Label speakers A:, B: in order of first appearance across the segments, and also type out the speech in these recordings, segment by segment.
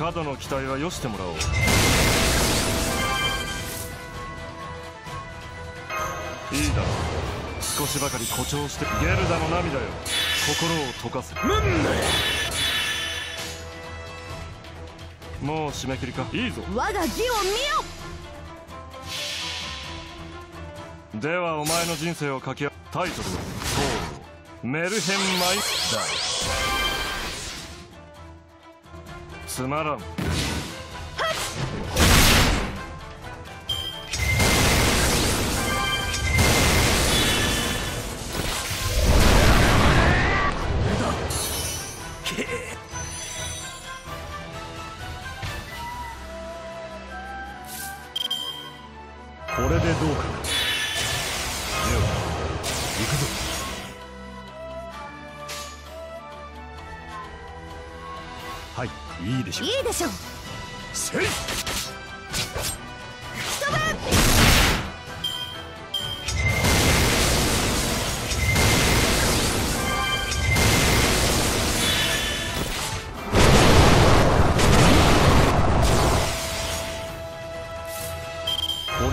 A: 過度の期待はよしてもらおう。いいだろう。少しばかり誇張してゲルダの涙よ。心を溶かせ。もう締め切りか。いいぞ。
B: 我が義を
A: 見よ。ではお前の人生を書きタイトルはそうメルヘンマイだつまらん。これでどうかでいいいでしょう。
B: いいでしょう。
A: せい。こ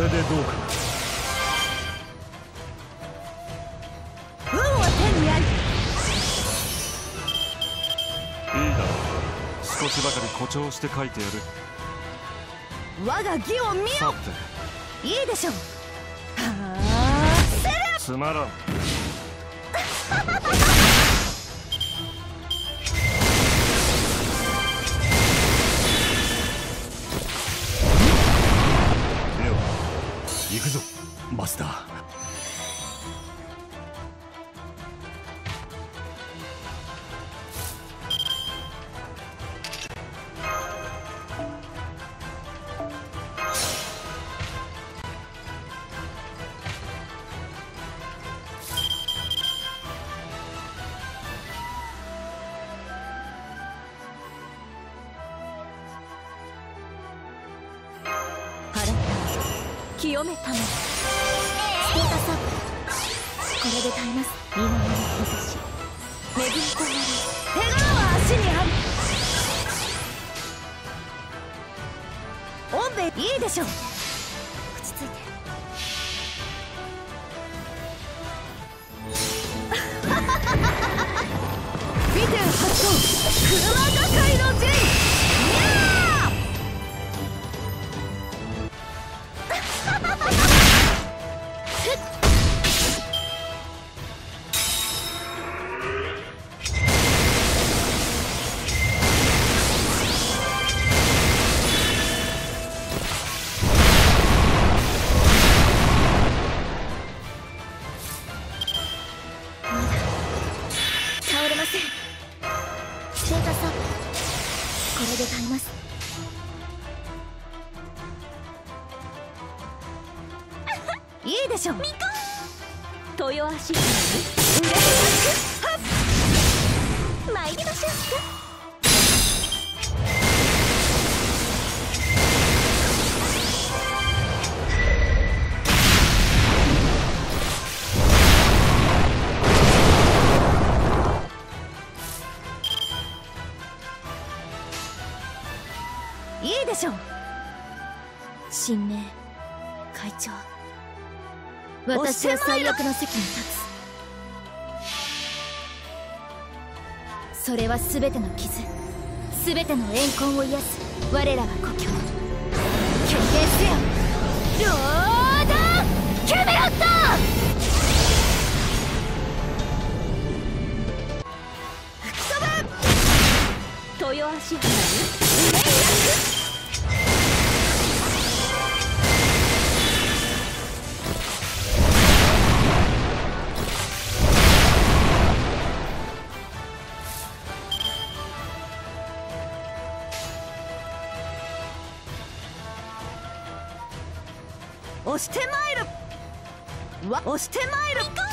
A: れでどうか。
B: 運
A: 少しばかり誇張して書いてやる。
B: 我が義を見よ。
A: さて。
B: いいでしょう。はあ。
A: つまらん
B: 清めためステータスアップ。これで耐えます。皆の日差し恵みとなり手柄は足にありおんべいいでしょう。落ち着いて。見て発動。車係の陣。いいでしょう。豊足に。腕でタック参りましょう私は最悪の席に立つ。それは全ての傷全ての怨恨を癒す。我らが故郷。経験せよ。ローダーキャメロット！吹き飛ぶ豊足花に押してまいる。わ押してまいる。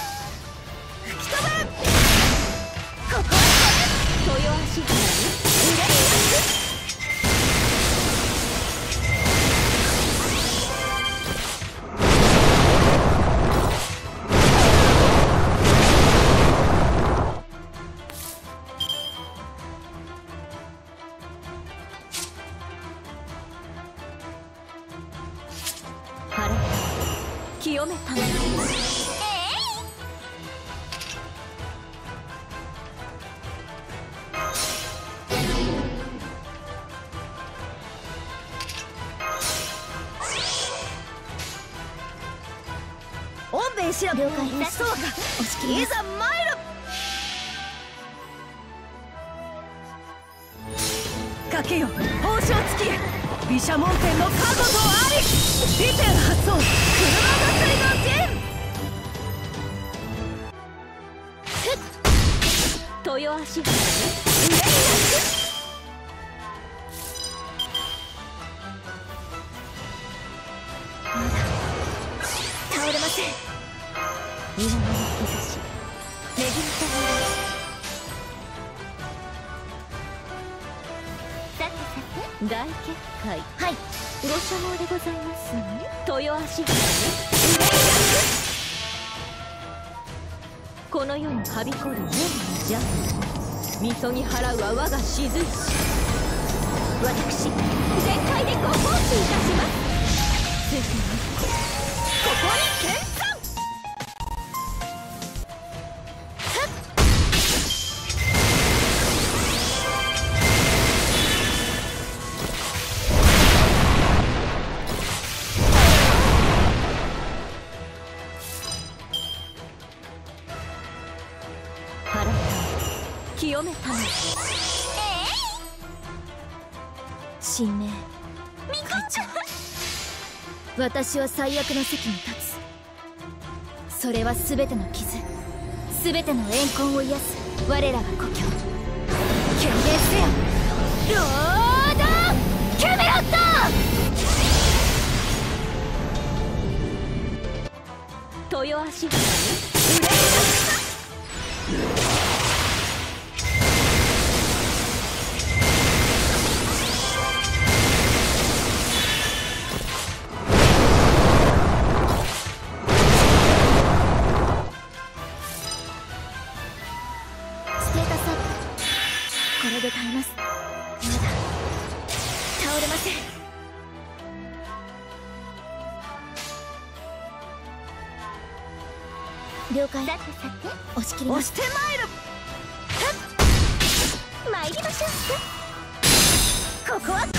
C: しろ了解そうか押し切りいざ参るかけよ宝章付き毘沙門天の加護とあり美天発動車祭りの陣豊足大結界はい。ご所望でございますね。豊足腕にこの世にはびこる念の邪みそぎ払うは我が静石私全開でご奉仕いたします。全てのここに剣私は最悪の席に立つ。それは全ての傷全ての怨恨を癒す我らが故郷。権限せよ。ロードキャメロット！豊足了解。さてさて押し切り押して参る。参りましょう。ここは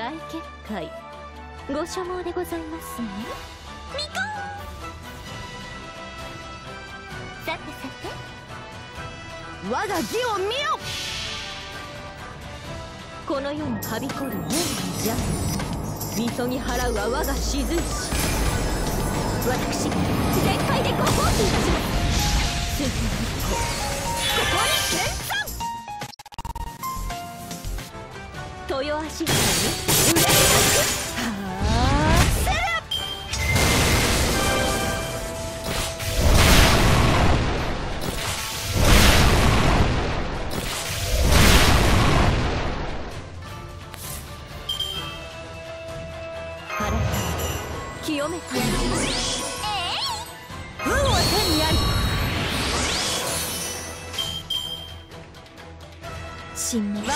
C: 大結界ご所望でございますね。みこさてさて。我が義を見よ。この世にはびこる念の邪みそぎ払うは我が静石私全開でご奉仕いたします。全ての一個ここに剣山豊足腕に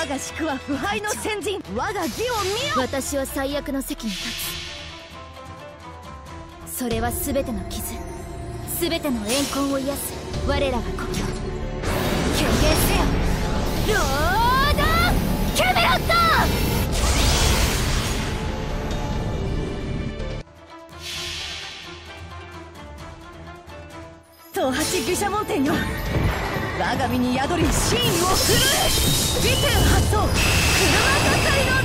C: 我が宿は腐敗の先人。我が義を見よ。私は最悪の席に立つそれは全ての傷。全ての怨恨を癒す。我らが故郷。権限せよ。ロードキャメロット。東八軍
B: 毘沙門天よ我が身に宿り真意を震え時点発動車係の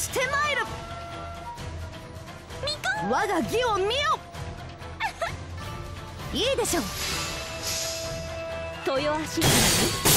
B: してまいる。我が義を見よ。いいでしょう。豊足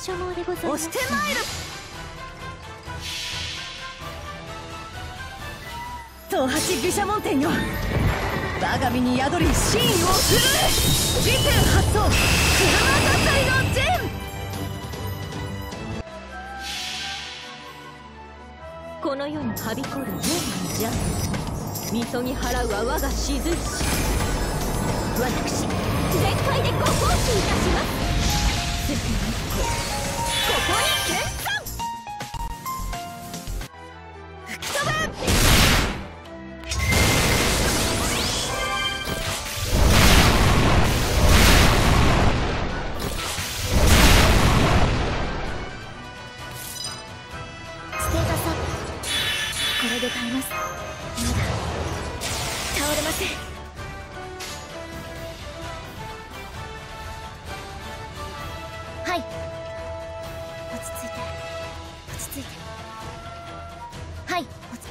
C: 所望でございます。
B: 押してまいる。東八毘沙門天よ。我が身に宿り真意を震え時点発動車係の陣。
C: この世にはびこる年じゃみそぎ払うは我がしず私全開でご奉仕いたします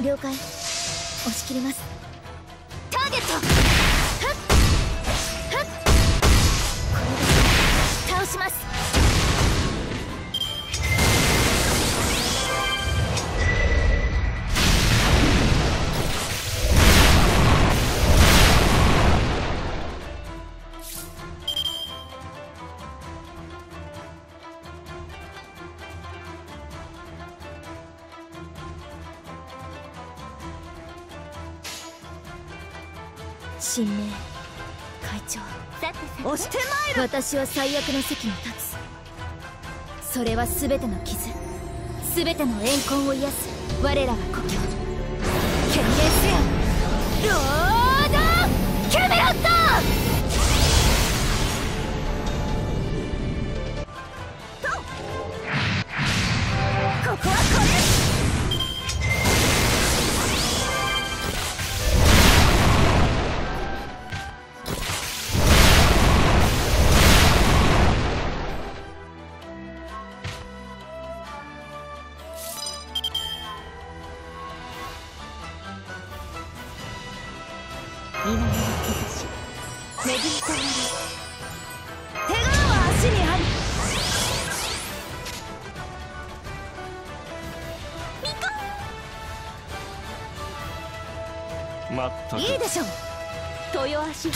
C: 了解。押し切ります。ターゲット！はっ！はっ！これで倒します神明会長。
B: 押してまいる。
C: 私は最悪の席に立つ。それは全ての傷。全ての怨恨を癒す。我らが故郷。
B: 権限せよ。
C: ロードキャメロット
B: いいでしょう。
C: 豊足。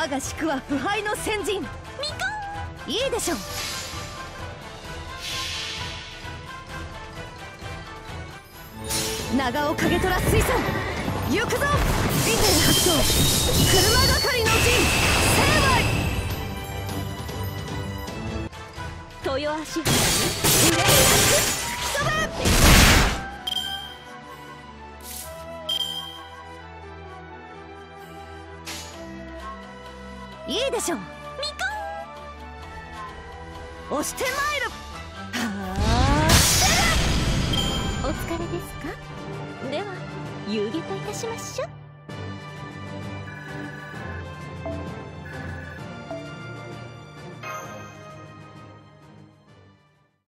B: 我が宿は腐敗の先人。ミカいいでしょう。長尾影虎水産。行くぞ！備前発動車係の陣！成敗
C: 豊足
B: 上になく吹き飛べいいでしょう。ミカ押してまいる
C: お疲れですか？では遊戯といたしましょう。